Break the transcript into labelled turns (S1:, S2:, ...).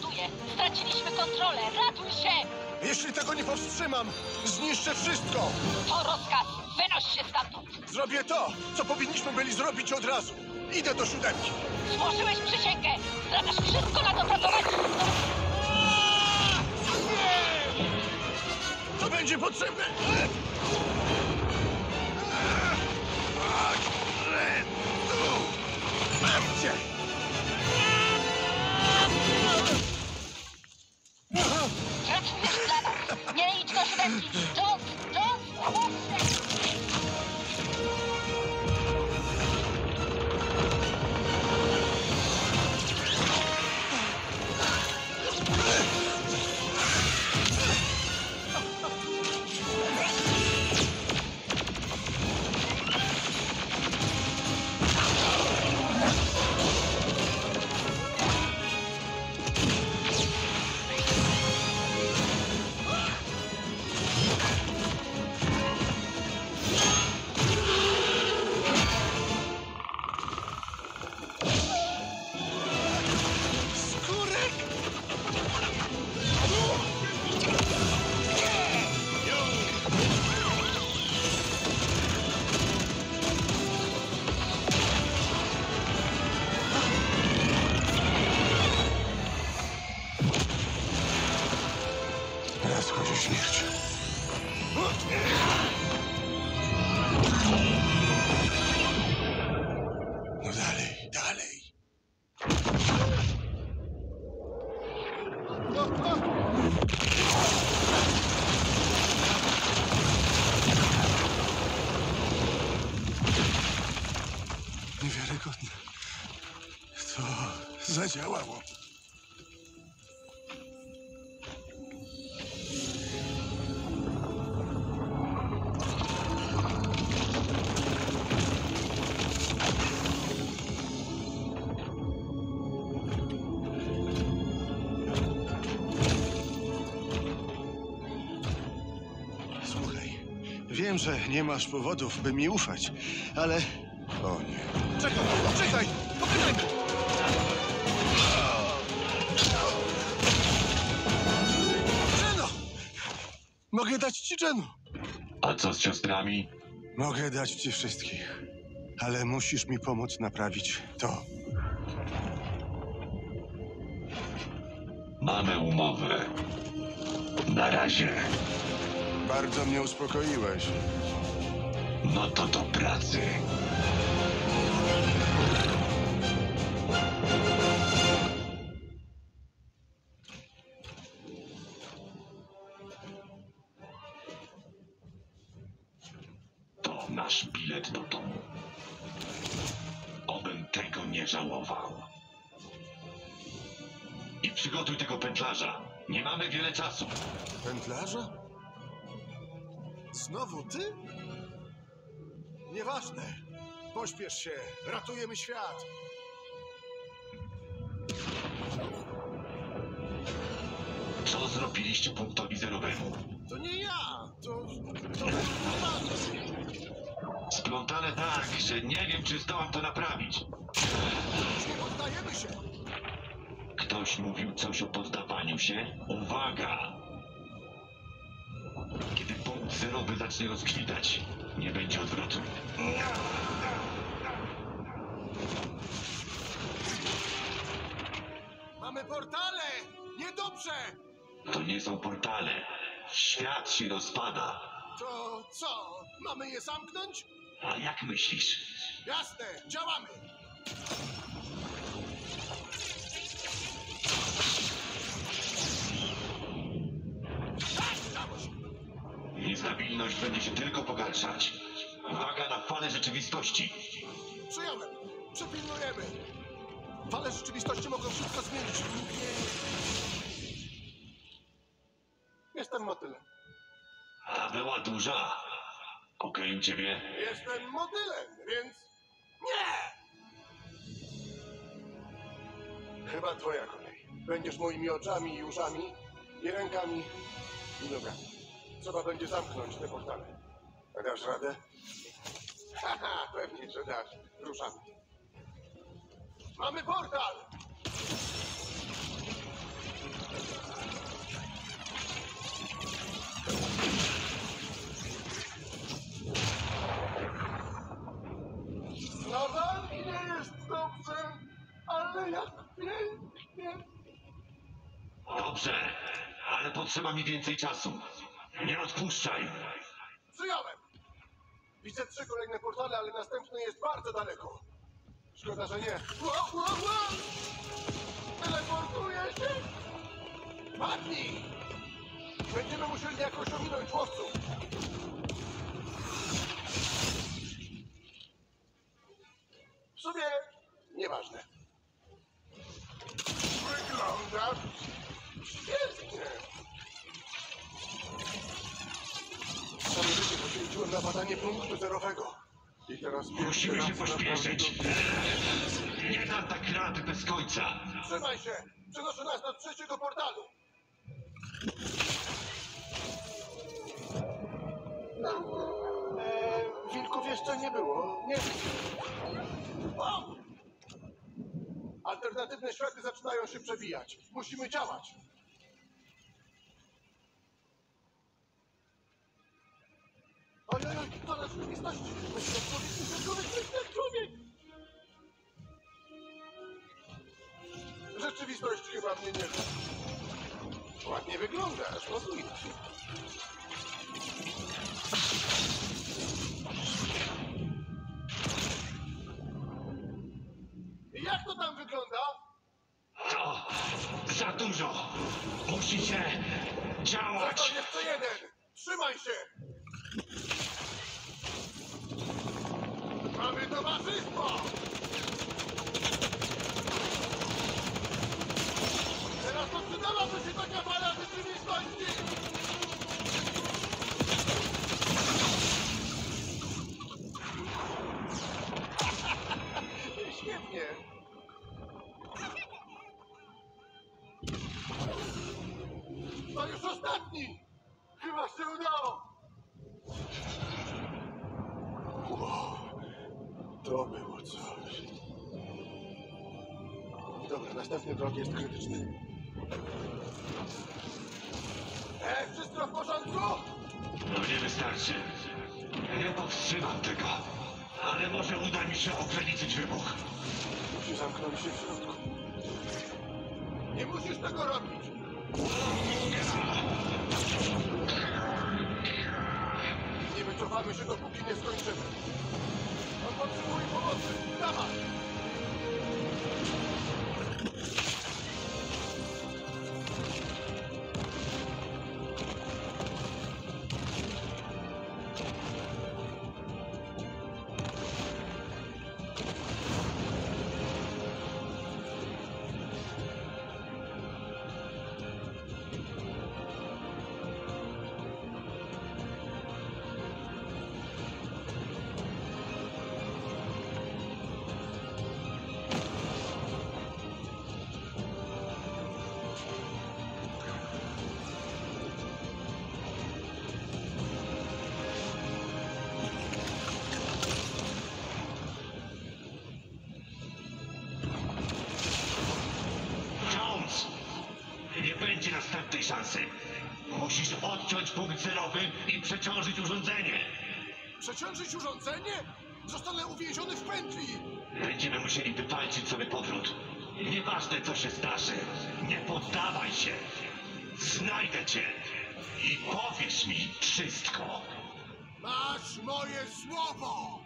S1: eksploduje. Straciliśmy kontrolę. Ratuj się!
S2: Jeśli tego nie powstrzymam, zniszczę wszystko!
S1: To rozkaz. Wynoś się stamtąd.
S2: Zrobię to, co powinniśmy byli zrobić od razu. Idę do siódemki.
S1: Złożyłeś przysięgę. Nie
S2: zadziałało. Słuchaj, wiem, że nie masz powodów, by mi ufać, ale... O nie. Czekaj, czekaj! Poczekaj! Mogę dać ci Jenu.
S3: A co z siostrami?
S2: Mogę dać ci wszystkich, ale musisz mi pomóc naprawić to.
S3: Mamy umowę. Na razie.
S2: Bardzo mnie uspokoiłeś.
S3: No to do pracy. I przygotuj tego pętlarza. Nie mamy wiele czasu.
S2: Pętlarza? Znowu ty? Nieważne. Pośpiesz się. Ratujemy świat.
S3: Co zrobiliście punktowi zerowemu?
S2: To nie ja. To... To...
S3: Splątane tak, że nie wiem, czy zdołam to naprawić.
S2: Nie poddajemy się.
S3: Ktoś mówił coś o poddawaniu się? Uwaga! Kiedy punkt zerowy zacznie rozkwitać, nie będzie odwrotu.
S2: Mamy portale! Niedobrze!
S3: To nie są portale. Świat się rozpada.
S2: To co? Mamy je zamknąć?
S3: A jak myślisz?
S2: Jasne, działamy!
S3: Niestabilność będzie się tylko pogarszać. Uwaga na falę rzeczywistości.
S2: Przyjąłem! Przepilnujemy! Fale rzeczywistości mogą wszystko zmienić. Jestem motylem.
S3: A była duża. Okej ciebie?
S2: Jestem motylem, więc nie! Chyba twoja kolej. Będziesz moimi oczami i uszami, i rękami, i nogami. Trzeba będzie zamknąć te portale. Dasz radę? Haha, pewnie, że dasz. Ruszamy. Mamy portal! Nadal nie jest dobrze, ale jak pięknie.
S3: Dobrze, ale potrzeba mi więcej czasu. Nie odpuszczaj.
S2: Przyjąłem! Widzę trzy kolejne portale, ale następny jest bardzo daleko. Szkoda, że nie. Ła, ła, ła! Teleportuję się! Padnij! Będziemy musieli jakoś ominąć łowców. W sumie nieważne. Wygląda świetnie. Całe życie poświęciłem na badanie zerowego. I teraz pierwszy
S3: Musimy
S2: raz
S3: się pośpieszyć. Nie dam tak rady bez końca.
S2: Trzymaj się! Przenoszę nas do trzeciego portalu! Eee, wilków jeszcze nie było. Nie. O! Alternatywne światy zaczynają się przewijać. Musimy działać. To na rzeczywistości. Człowiek, człowiek, człowiek. Rzeczywistość chyba mnie nie zna. Ładnie wyglądasz, pozwól się. Jak to tam wygląda?
S3: To za dużo. Musicie
S2: To
S3: działać.
S2: jeszcze jeden! Trzymaj się! Mamy towarzystwo! Teraz to przydałaby się taka fala rzeczywistości! To było coś. Dobra, następny drog jest krytyczny. E, wszystko w porządku?
S3: No nie wystarczy. Nie powstrzymam tego. Ale może uda mi się ograniczyć wybuch.
S2: Musi zamknąć się w środku. Nie musisz tego robić! Nie wycofamy się, dopóki nie skończymy. 他们
S3: 只会说老子大吗？Punkt zerowy i przeciążyć urządzenie.
S2: Przeciążyć urządzenie? Zostanę uwięziony w pętli!
S3: Będziemy musieli wypalczyć sobie powrót. Nieważne co się zdarzy, nie poddawaj się. Znajdę cię i powiesz mi wszystko.
S2: Masz moje słowo!